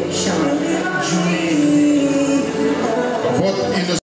rejection